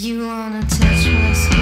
You wanna touch my skin?